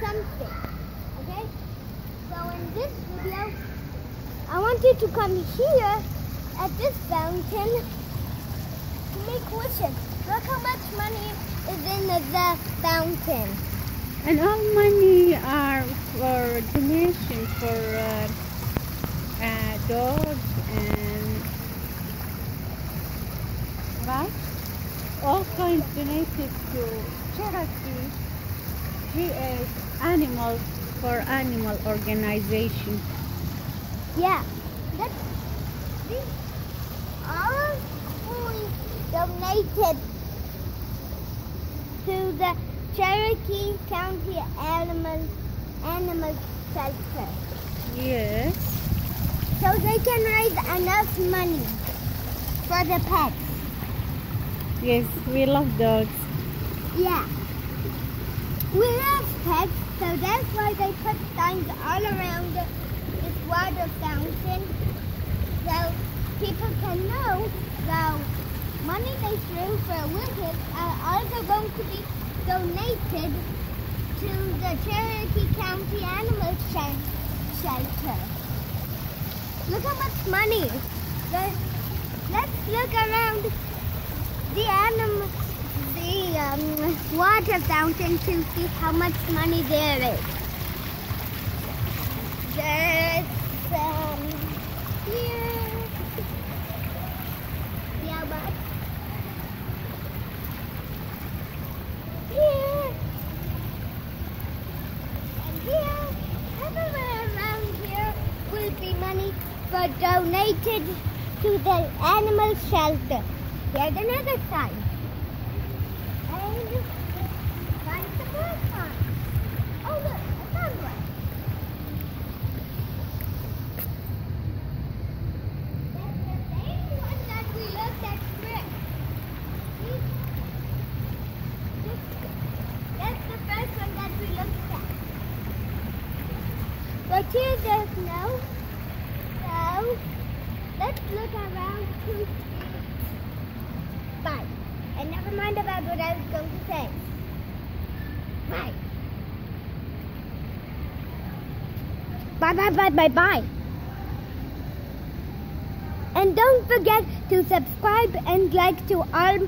something. Okay? So in this video, I want you to come here at this fountain to make wishes. Look how much money is in the, the fountain. And all money are for donation for uh, uh, dogs and right? All kinds donated to charity create animals for animal organization. Yeah. That's, these are fully donated to the Cherokee County Animal Animal Shelter. Yes. So they can raise enough money for the pets. Yes, we love dogs. Yeah. We love pets, so that's why they put signs all around this water fountain so people can know the money they threw for wishes are also going to be donated to the Cherokee County Animal Shel- Shelter. Look how much money. Let's look around the animal, the um, water fountain to see how much money there is. There's um, here. Yeah, but here and here, everywhere around here will be money for donated to the animal shelter. Here's another sign. And find some more signs. Oh look, I found one. That's the same one that we looked at first. See? This- That's the first one that we looked at. But here there's no. So let's look around to Bye. And never mind about what I was going to say. Bye. Bye, bye, bye, bye, bye. And don't forget to subscribe and like to all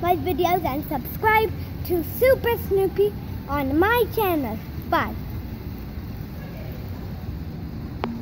my videos and subscribe to Super Snoopy on my channel. Bye.